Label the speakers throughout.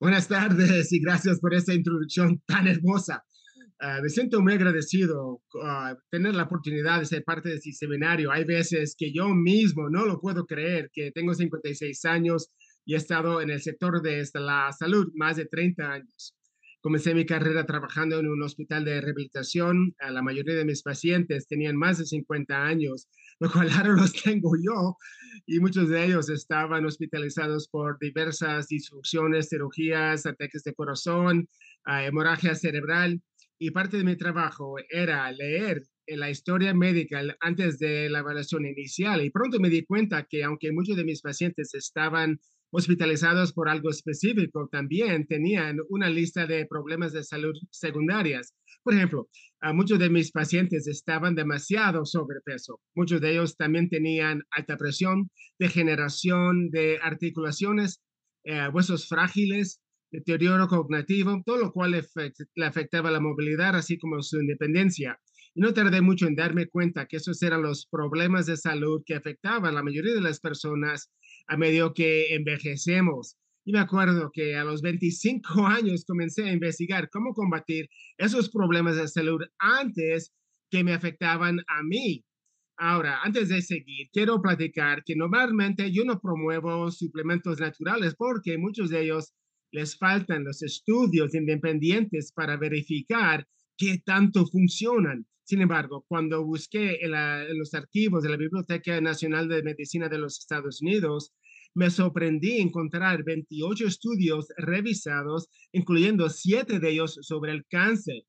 Speaker 1: Buenas tardes y gracias por esta introducción tan hermosa. Uh, me siento muy agradecido uh, tener la oportunidad de ser parte de este seminario. Hay veces que yo mismo no lo puedo creer, que tengo 56 años y he estado en el sector de la salud más de 30 años. Comencé mi carrera trabajando en un hospital de rehabilitación. La mayoría de mis pacientes tenían más de 50 años, lo cual ahora los tengo yo, y muchos de ellos estaban hospitalizados por diversas disfunciones, cirugías, ataques de corazón, uh, hemorragia cerebral. Y parte de mi trabajo era leer la historia médica antes de la evaluación inicial. Y pronto me di cuenta que aunque muchos de mis pacientes estaban hospitalizados por algo específico también tenían una lista de problemas de salud secundarias. Por ejemplo, muchos de mis pacientes estaban demasiado sobrepeso. Muchos de ellos también tenían alta presión, degeneración de articulaciones, eh, huesos frágiles, deterioro cognitivo, todo lo cual le afectaba la movilidad, así como su independencia. Y no tardé mucho en darme cuenta que esos eran los problemas de salud que afectaban a la mayoría de las personas a medio que envejecemos. Y me acuerdo que a los 25 años comencé a investigar cómo combatir esos problemas de salud antes que me afectaban a mí. Ahora, antes de seguir, quiero platicar que normalmente yo no promuevo suplementos naturales porque muchos de ellos les faltan los estudios independientes para verificar qué tanto funcionan. Sin embargo, cuando busqué en, los archivos de la Biblioteca Nacional de Medicina de los Estados Unidos, me sorprendí encontrar 28 estudios revisados, incluyendo siete de ellos sobre el cáncer.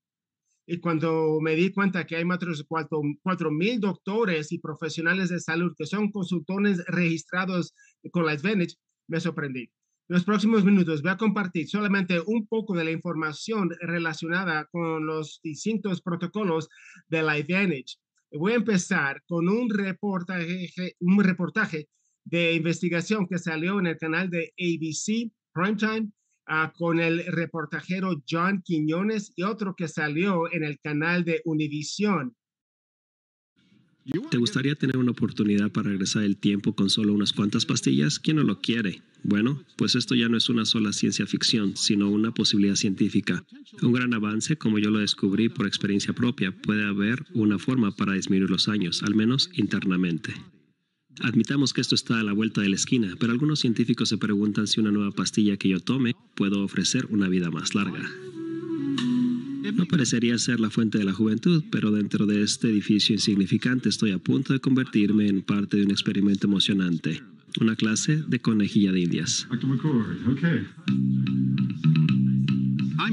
Speaker 1: Y cuando me di cuenta que hay más de 4 mil doctores y profesionales de salud que son consultores registrados con la Advantage, me sorprendí. En los próximos minutos voy a compartir solamente un poco de la información relacionada con los distintos protocolos de la Advantage. Voy a empezar con un reportaje de investigación que salió en el canal de ABC Primetime uh, con el reportajero John Quiñones y otro que salió en el canal de Univision
Speaker 2: ¿Te gustaría tener una oportunidad para regresar el tiempo con solo unas cuantas pastillas? ¿Quién no lo quiere? Bueno, pues esto ya no es una sola ciencia ficción, sino una posibilidad científica. Un gran avance, como yo lo descubrí por experiencia propia, puede haber una forma para disminuir los años, al menos internamente. Admitamos que esto está a la vuelta de la esquina, pero algunos científicos se preguntan si una nueva pastilla que yo tome puede ofrecer una vida más larga. No parecería ser la fuente de la juventud, pero dentro de este edificio insignificante estoy a punto de convertirme en parte de un experimento emocionante, una clase de conejilla de indias.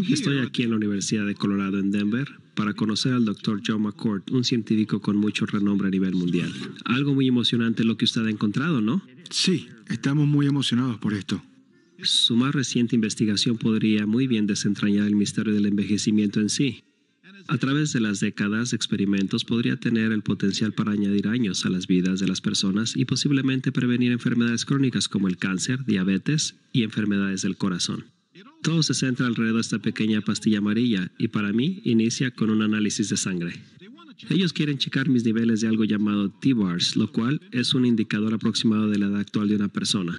Speaker 2: Estoy aquí en la Universidad de Colorado en Denver para conocer al Dr. Joe McCord, un científico con mucho renombre a nivel mundial. Algo muy emocionante lo que usted ha encontrado, ¿no?
Speaker 3: Sí, estamos muy emocionados por esto.
Speaker 2: Su más reciente investigación podría muy bien desentrañar el misterio del envejecimiento en sí. A través de las décadas, experimentos podría tener el potencial para añadir años a las vidas de las personas y posiblemente prevenir enfermedades crónicas como el cáncer, diabetes y enfermedades del corazón. Todo se centra alrededor de esta pequeña pastilla amarilla y para mí inicia con un análisis de sangre. Ellos quieren checar mis niveles de algo llamado T-bars, lo cual es un indicador aproximado de la edad actual de una persona.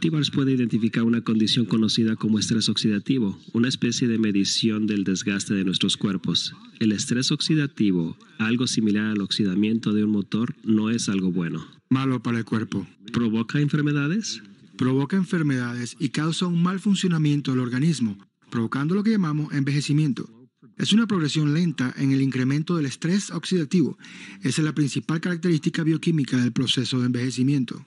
Speaker 2: T-bars puede identificar una condición conocida como estrés oxidativo, una especie de medición del desgaste de nuestros cuerpos. El estrés oxidativo, algo similar al oxidamiento de un motor, no es algo bueno.
Speaker 3: Malo para el cuerpo.
Speaker 2: ¿Provoca enfermedades?
Speaker 3: Provoca enfermedades y causa un mal funcionamiento del organismo, provocando lo que llamamos envejecimiento. Es una progresión lenta en el incremento del estrés oxidativo. Esa es la principal característica bioquímica del proceso de envejecimiento.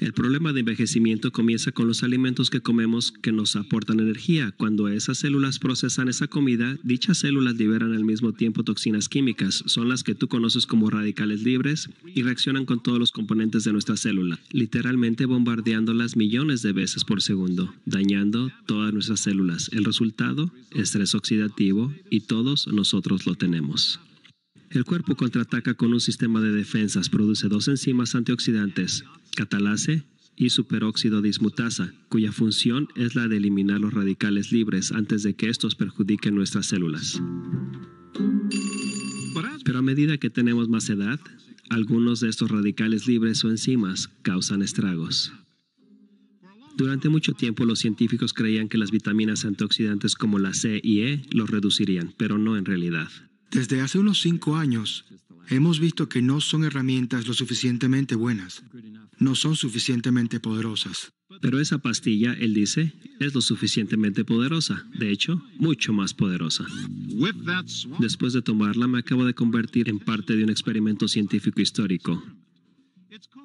Speaker 2: El problema de envejecimiento comienza con los alimentos que comemos que nos aportan energía. Cuando esas células procesan esa comida, dichas células liberan al mismo tiempo toxinas químicas. Son las que tú conoces como radicales libres y reaccionan con todos los componentes de nuestra célula, literalmente bombardeándolas millones de veces por segundo, dañando todas nuestras células. El resultado, estrés oxidativo y todos nosotros lo tenemos. El cuerpo contraataca con un sistema de defensas, produce dos enzimas antioxidantes, catalase y superóxido dismutasa, cuya función es la de eliminar los radicales libres antes de que estos perjudiquen nuestras células. Pero a medida que tenemos más edad, algunos de estos radicales libres o enzimas causan estragos. Durante mucho tiempo los científicos creían que las vitaminas antioxidantes como la C y E los reducirían, pero no en realidad.
Speaker 3: Desde hace unos cinco años, hemos visto que no son herramientas lo suficientemente buenas, no son suficientemente poderosas.
Speaker 2: Pero esa pastilla, él dice, es lo suficientemente poderosa, de hecho, mucho más poderosa. Después de tomarla me acabo de convertir en parte de un experimento científico histórico.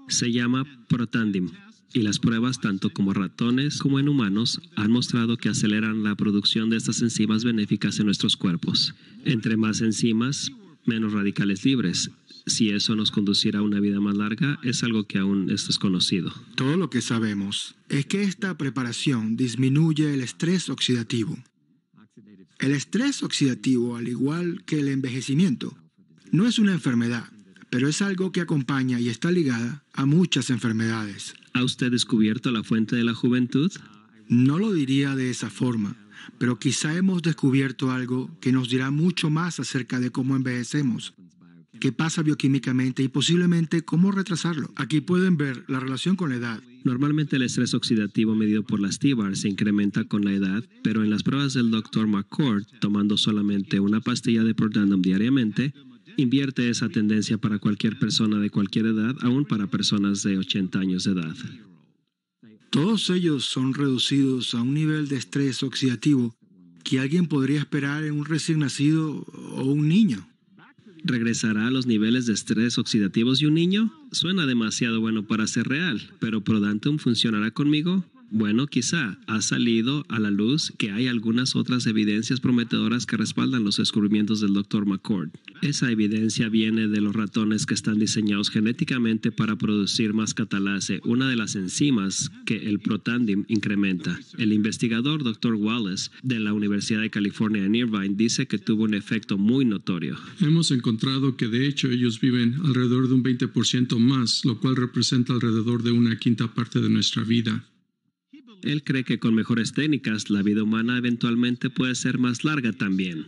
Speaker 2: Se llama Protandim y las pruebas tanto como ratones como en humanos han mostrado que aceleran la producción de estas enzimas benéficas en nuestros cuerpos. Entre más enzimas, menos radicales libres. Si eso nos conducirá a una vida más larga, es algo que aún es desconocido.
Speaker 3: Todo lo que sabemos es que esta preparación disminuye el estrés oxidativo. El estrés oxidativo, al igual que el envejecimiento, no es una enfermedad, pero es algo que acompaña y está ligada a muchas enfermedades.
Speaker 2: ¿Ha usted descubierto la fuente de la juventud?
Speaker 3: No lo diría de esa forma, pero quizá hemos descubierto algo que nos dirá mucho más acerca de cómo envejecemos, qué pasa bioquímicamente y posiblemente cómo retrasarlo. Aquí pueden ver la relación con la edad.
Speaker 2: Normalmente el estrés oxidativo medido por las TBAR se incrementa con la edad, pero en las pruebas del Dr. McCord, tomando solamente una pastilla de Protandim diariamente, invierte esa tendencia para cualquier persona de cualquier edad, aún para personas de 80 años de edad.
Speaker 3: Todos ellos son reducidos a un nivel de estrés oxidativo que alguien podría esperar en un recién nacido o un niño.
Speaker 2: ¿Regresará a los niveles de estrés oxidativos de un niño? Suena demasiado bueno para ser real, pero Prodantum funcionará conmigo. Bueno, quizá ha salido a la luz que hay algunas otras evidencias prometedoras que respaldan los descubrimientos del Dr. McCord. Esa evidencia viene de los ratones que están diseñados genéticamente para producir más catalase, una de las enzimas que el protandim incrementa. El investigador Dr. Wallace de la Universidad de California en Irvine dice que tuvo un efecto muy notorio.
Speaker 4: Hemos encontrado que de hecho ellos viven alrededor de un 20% más, lo cual representa alrededor de una quinta parte de nuestra vida.
Speaker 2: Él cree que con mejores técnicas la vida humana eventualmente puede ser más larga también.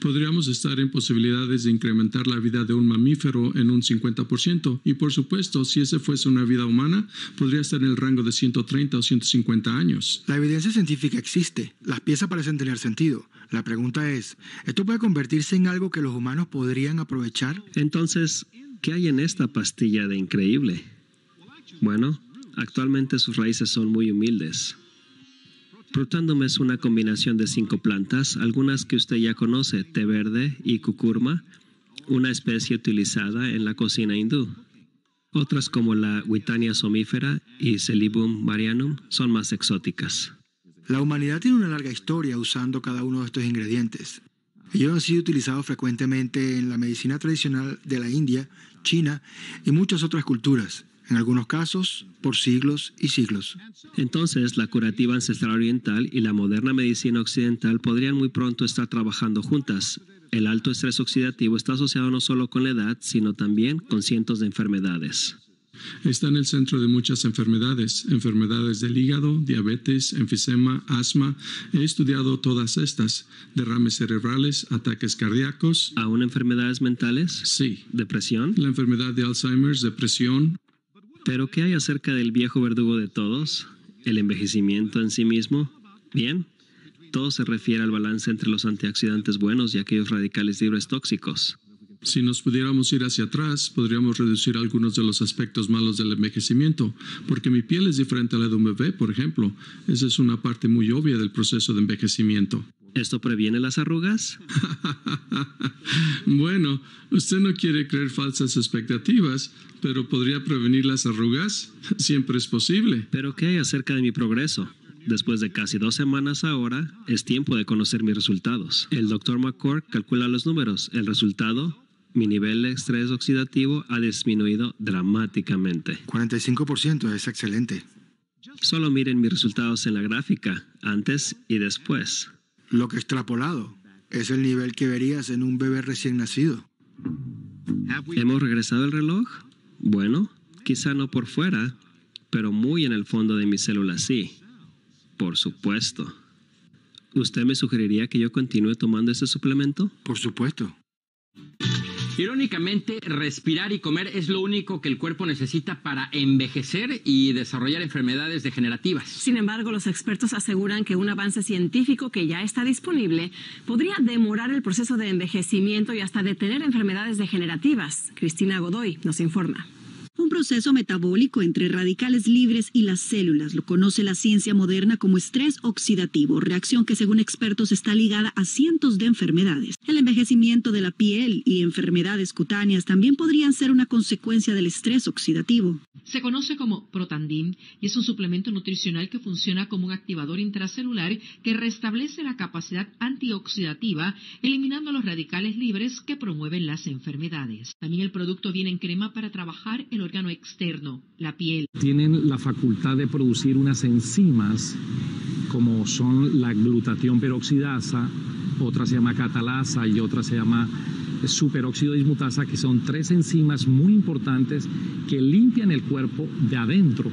Speaker 4: Podríamos estar en posibilidades de incrementar la vida de un mamífero en un 50%. Y por supuesto, si ese fuese una vida humana, podría estar en el rango de 130 o 150 años.
Speaker 3: La evidencia científica existe. Las piezas parecen tener sentido. La pregunta es, ¿esto puede convertirse en algo que los humanos podrían aprovechar?
Speaker 2: Entonces, ¿qué hay en esta pastilla de increíble? Bueno, Actualmente sus raíces son muy humildes. Protándome es una combinación de cinco plantas, algunas que usted ya conoce, té verde y cucurma, una especie utilizada en la cocina hindú. Otras como la Witania somífera y Celibum marianum son más exóticas.
Speaker 3: La humanidad tiene una larga historia usando cada uno de estos ingredientes. Ellos han sido utilizados frecuentemente en la medicina tradicional de la India, China y muchas otras culturas en algunos casos por siglos y siglos.
Speaker 2: Entonces, la curativa ancestral oriental y la moderna medicina occidental podrían muy pronto estar trabajando juntas. El alto estrés oxidativo está asociado no solo con la edad, sino también con cientos de enfermedades.
Speaker 4: Está en el centro de muchas enfermedades, enfermedades del hígado, diabetes, enfisema, asma. He estudiado todas estas, derrames cerebrales, ataques cardíacos.
Speaker 2: ¿Aún enfermedades mentales?
Speaker 4: Sí.
Speaker 2: ¿Depresión?
Speaker 4: La enfermedad de Alzheimer, depresión,
Speaker 2: pero ¿qué hay acerca del viejo verdugo de todos? ¿El envejecimiento en sí mismo? Bien, todo se refiere al balance entre los antioxidantes buenos y aquellos radicales libres tóxicos.
Speaker 4: Si nos pudiéramos ir hacia atrás, podríamos reducir algunos de los aspectos malos del envejecimiento, porque mi piel es diferente a la de un bebé, por ejemplo. Esa es una parte muy obvia del proceso de envejecimiento.
Speaker 2: ¿Esto previene las arrugas?
Speaker 4: bueno, usted no quiere creer falsas expectativas, pero ¿podría prevenir las arrugas? Siempre es posible.
Speaker 2: ¿Pero qué hay acerca de mi progreso? Después de casi dos semanas ahora, es tiempo de conocer mis resultados. El Dr. McCord calcula los números. El resultado, mi nivel de estrés oxidativo ha disminuido dramáticamente.
Speaker 3: 45% es excelente.
Speaker 2: Solo miren mis resultados en la gráfica, antes y después.
Speaker 3: Lo que extrapolado es el nivel que verías en un bebé recién nacido.
Speaker 2: ¿Hemos regresado el reloj? Bueno, quizá no por fuera, pero muy en el fondo de mi célula sí. Por supuesto. ¿Usted me sugeriría que yo continúe tomando ese suplemento?
Speaker 3: Por supuesto.
Speaker 5: Irónicamente, respirar y comer es lo único que el cuerpo necesita para envejecer y desarrollar enfermedades degenerativas.
Speaker 6: Sin embargo, los expertos aseguran que un avance científico que ya está disponible podría demorar el proceso de envejecimiento y hasta detener enfermedades degenerativas. Cristina Godoy nos informa
Speaker 7: un proceso metabólico entre radicales libres y las células. Lo conoce la ciencia moderna como estrés oxidativo, reacción que según expertos está ligada a cientos de enfermedades. El envejecimiento de la piel y enfermedades cutáneas también podrían ser una consecuencia del estrés oxidativo.
Speaker 8: Se conoce como Protandim y es un suplemento nutricional que funciona como un activador intracelular que restablece la capacidad antioxidativa, eliminando los radicales libres que promueven las enfermedades. También el producto viene en crema para trabajar el órgano externo, la piel.
Speaker 9: Tienen la facultad de producir unas enzimas como son la glutatión peroxidasa, otra se llama catalasa y otra se llama superóxido dismutasa, que son tres enzimas muy importantes que limpian el cuerpo de adentro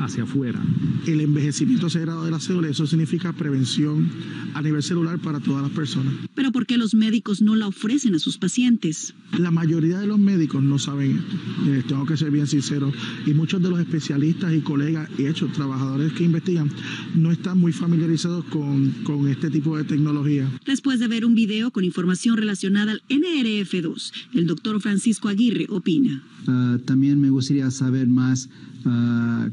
Speaker 9: hacia afuera.
Speaker 10: El envejecimiento acelerado de la célula, eso significa prevención a nivel celular para todas las personas.
Speaker 7: Pero ¿por qué los médicos no la ofrecen a sus pacientes?
Speaker 10: La mayoría de los médicos no saben esto, eh, tengo que ser bien sincero, y muchos de los especialistas y colegas y hechos trabajadores que investigan no están muy familiarizados con, con este tipo de tecnología.
Speaker 7: Después de ver un video con información relacionada al NRF2, el doctor Francisco Aguirre opina.
Speaker 11: Ah, también me gustaría saber más uh,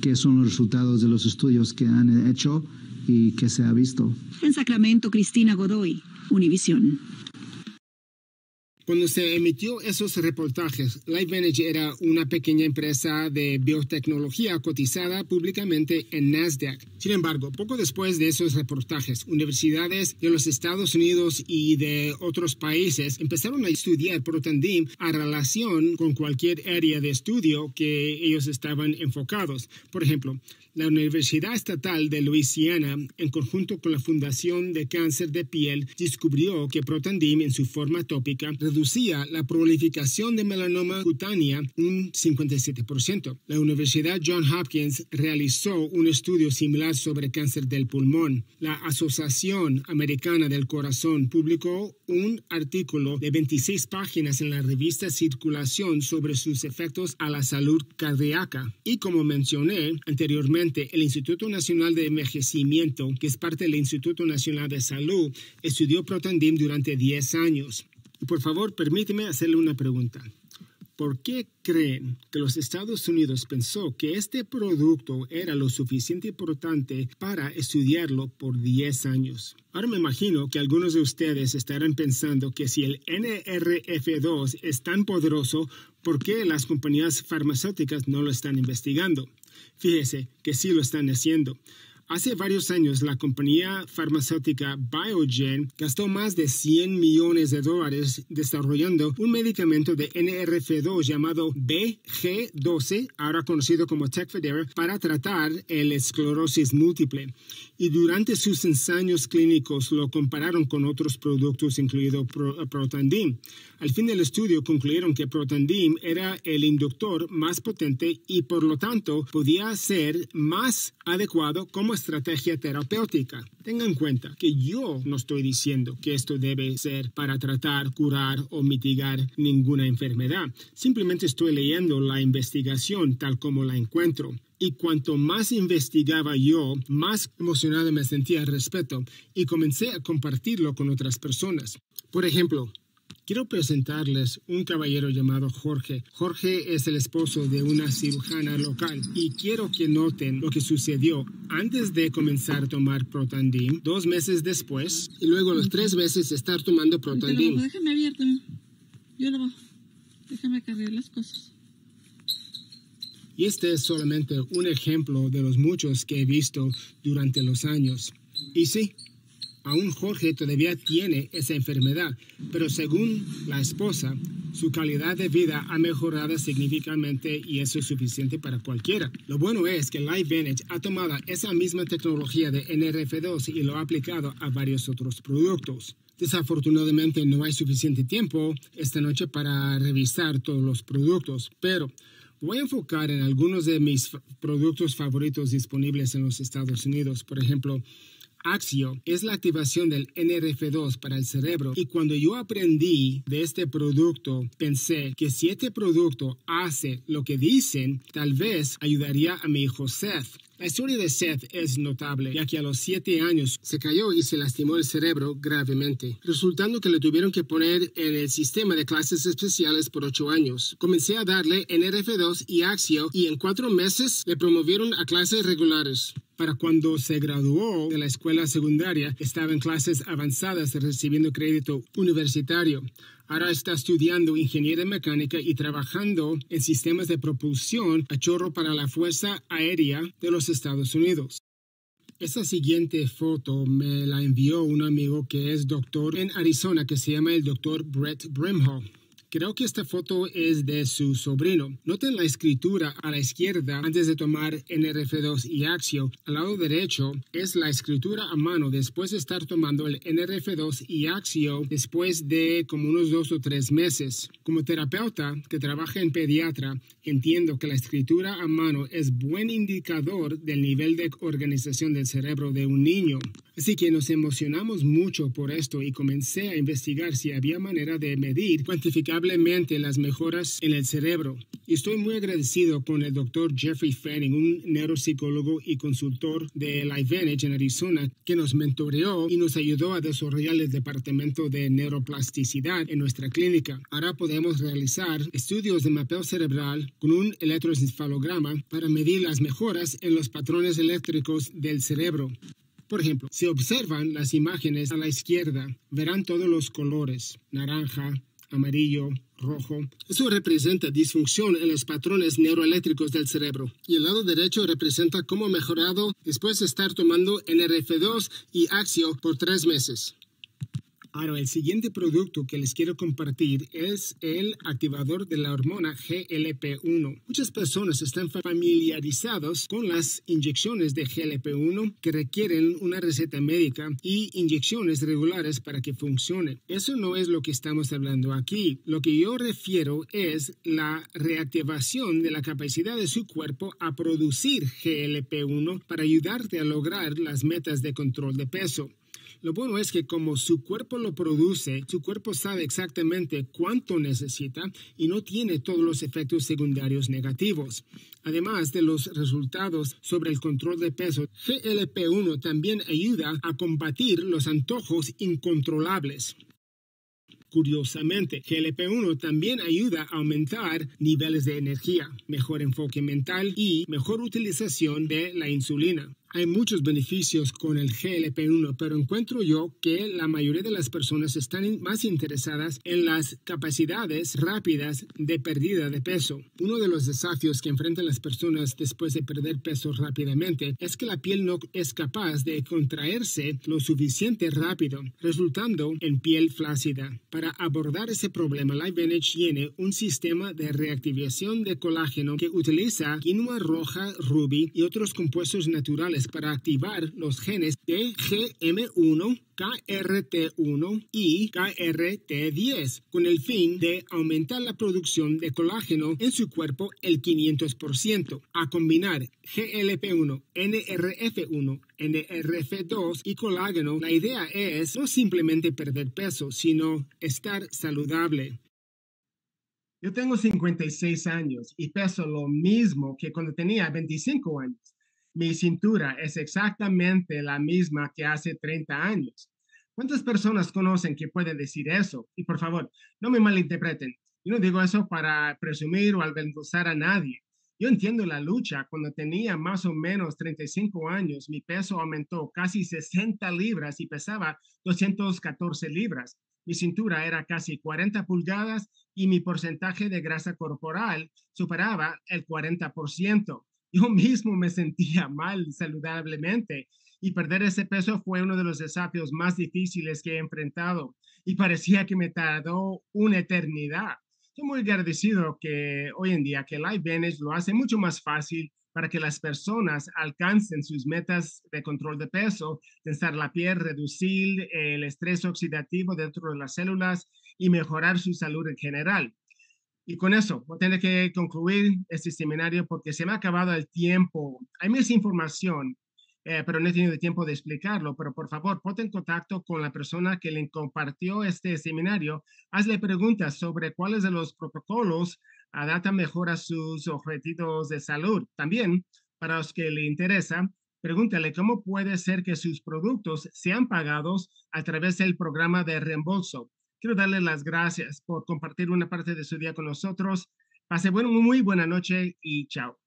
Speaker 11: qué son los resultados de los estudios que han hecho y que se ha visto.
Speaker 7: En Sacramento, Cristina Godoy, Univisión.
Speaker 1: Cuando se emitió esos reportajes, LifeVantage era una pequeña empresa de biotecnología cotizada públicamente en Nasdaq. Sin embargo, poco después de esos reportajes, universidades de los Estados Unidos y de otros países empezaron a estudiar Protandim a relación con cualquier área de estudio que ellos estaban enfocados. Por ejemplo, la Universidad Estatal de Luisiana, en conjunto con la Fundación de Cáncer de Piel, descubrió que Protandim en su forma tópica reducía la prolificación de melanoma cutánea un 57%. La Universidad John Hopkins realizó un estudio similar sobre cáncer del pulmón. La Asociación Americana del Corazón publicó un artículo de 26 páginas en la revista Circulación sobre sus efectos a la salud cardíaca. Y como mencioné anteriormente, el Instituto Nacional de Envejecimiento, que es parte del Instituto Nacional de Salud, estudió Protandim durante 10 años. Y por favor, permíteme hacerle una pregunta. ¿Por qué creen que los Estados Unidos pensó que este producto era lo suficiente importante para estudiarlo por 10 años? Ahora me imagino que algunos de ustedes estarán pensando que si el NRF2 es tan poderoso, ¿por qué las compañías farmacéuticas no lo están investigando? Fíjese que sí lo están haciendo. Hace varios años, la compañía farmacéutica Biogen gastó más de 100 millones de dólares desarrollando un medicamento de NRF2 llamado BG12, ahora conocido como Tecfidera, para tratar el esclerosis múltiple. Y durante sus ensayos clínicos lo compararon con otros productos, incluido Protandim. Al fin del estudio concluyeron que Protandim era el inductor más potente y por lo tanto podía ser más adecuado como estrategia terapéutica. Tengan en cuenta que yo no estoy diciendo que esto debe ser para tratar, curar o mitigar ninguna enfermedad. Simplemente estoy leyendo la investigación tal como la encuentro. Y cuanto más investigaba yo, más emocionado me sentía al respecto y comencé a compartirlo con otras personas. Por ejemplo, Quiero presentarles un caballero llamado Jorge. Jorge es el esposo de una cirujana local y quiero que noten lo que sucedió antes de comenzar a tomar Protandim, dos meses después y luego los tres veces estar tomando Protandim.
Speaker 12: Déjame abierto. Yo lo bajo. Déjame cargar las cosas.
Speaker 1: Y este es solamente un ejemplo de los muchos que he visto durante los años. Y sí, Aún Jorge todavía tiene esa enfermedad, pero según la esposa, su calidad de vida ha mejorado significativamente y eso es suficiente para cualquiera. Lo bueno es que LifeVantage ha tomado esa misma tecnología de NRF2 y lo ha aplicado a varios otros productos. Desafortunadamente no hay suficiente tiempo esta noche para revisar todos los productos, pero voy a enfocar en algunos de mis productos favoritos disponibles en los Estados Unidos. Por ejemplo, Axio es la activación del NRF2 para el cerebro y cuando yo aprendí de este producto pensé que si este producto hace lo que dicen, tal vez ayudaría a mi hijo Seth. La historia de Seth es notable, ya que a los siete años se cayó y se lastimó el cerebro gravemente, resultando que le tuvieron que poner en el sistema de clases especiales por ocho años. Comencé a darle NRF2 y Axio y en cuatro meses le promovieron a clases regulares. Para cuando se graduó de la escuela secundaria, estaba en clases avanzadas recibiendo crédito universitario. Ahora está estudiando ingeniería mecánica y trabajando en sistemas de propulsión a chorro para la Fuerza Aérea de los Estados Unidos. Esta siguiente foto me la envió un amigo que es doctor en Arizona que se llama el doctor Brett Brimhall. Creo que esta foto es de su sobrino. Noten la escritura a la izquierda antes de tomar NRF2 y Axio. Al lado derecho es la escritura a mano después de estar tomando el NRF2 y Axio después de como unos dos o tres meses. Como terapeuta que trabaja en pediatra, entiendo que la escritura a mano es buen indicador del nivel de organización del cerebro de un niño. Así que nos emocionamos mucho por esto y comencé a investigar si había manera de medir cuantificablemente las mejoras en el cerebro. Y estoy muy agradecido con el doctor Jeffrey Fanning, un neuropsicólogo y consultor de Liveage en Arizona, que nos mentoreó y nos ayudó a desarrollar el departamento de neuroplasticidad en nuestra clínica. Ahora podemos realizar estudios de mapeo cerebral con un electroencefalograma para medir las mejoras en los patrones eléctricos del cerebro. Por ejemplo, si observan las imágenes a la izquierda, verán todos los colores, naranja, amarillo, rojo. Eso representa disfunción en los patrones neuroeléctricos del cerebro. Y el lado derecho representa cómo mejorado después de estar tomando NRF2 y Axio por tres meses. Ahora, el siguiente producto que les quiero compartir es el activador de la hormona GLP-1. Muchas personas están familiarizados con las inyecciones de GLP-1 que requieren una receta médica y inyecciones regulares para que funcione. Eso no es lo que estamos hablando aquí. Lo que yo refiero es la reactivación de la capacidad de su cuerpo a producir GLP-1 para ayudarte a lograr las metas de control de peso. Lo bueno es que como su cuerpo lo produce, su cuerpo sabe exactamente cuánto necesita y no tiene todos los efectos secundarios negativos. Además de los resultados sobre el control de peso, GLP-1 también ayuda a combatir los antojos incontrolables. Curiosamente, GLP-1 también ayuda a aumentar niveles de energía, mejor enfoque mental y mejor utilización de la insulina. Hay muchos beneficios con el GLP-1, pero encuentro yo que la mayoría de las personas están más interesadas en las capacidades rápidas de pérdida de peso. Uno de los desafíos que enfrentan las personas después de perder peso rápidamente es que la piel no es capaz de contraerse lo suficiente rápido, resultando en piel flácida. Para abordar ese problema, LifeVantage tiene un sistema de reactivación de colágeno que utiliza quinoa roja, ruby y otros compuestos naturales para activar los genes de GM1, KRT1 y KRT10 con el fin de aumentar la producción de colágeno en su cuerpo el 500%. A combinar GLP1, NRF1, NRF2 y colágeno, la idea es no simplemente perder peso, sino estar saludable. Yo tengo 56 años y peso lo mismo que cuando tenía 25 años mi cintura es exactamente la misma que hace 30 años. ¿Cuántas personas conocen que pueden decir eso? Y por favor, no me malinterpreten. Yo no digo eso para presumir o avergonzar a nadie. Yo entiendo la lucha. Cuando tenía más o menos 35 años, mi peso aumentó casi 60 libras y pesaba 214 libras. Mi cintura era casi 40 pulgadas y mi porcentaje de grasa corporal superaba el 40% yo mismo me sentía mal saludablemente y perder ese peso fue uno de los desafíos más difíciles que he enfrentado y parecía que me tardó una eternidad. Estoy muy agradecido que hoy en día que LifeVantage lo hace mucho más fácil para que las personas alcancen sus metas de control de peso, tensar la piel, reducir el estrés oxidativo dentro de las células y mejorar su salud en general. Y con eso, voy a tener que concluir este seminario porque se me ha acabado el tiempo. Hay más información eh, pero no he tenido tiempo de explicarlo. Pero por favor, ponte en contacto con la persona que le compartió este seminario. Hazle preguntas sobre cuáles de los protocolos adaptan mejor a sus objetivos de salud. También, para los que le interesa, pregúntale cómo puede ser que sus productos sean pagados a través del programa de reembolso. Quiero darle las gracias por compartir una parte de su día con nosotros. Pase bueno, muy buena noche y chao.